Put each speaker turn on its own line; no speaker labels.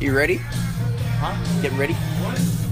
You ready?
Huh?
Getting ready?
What?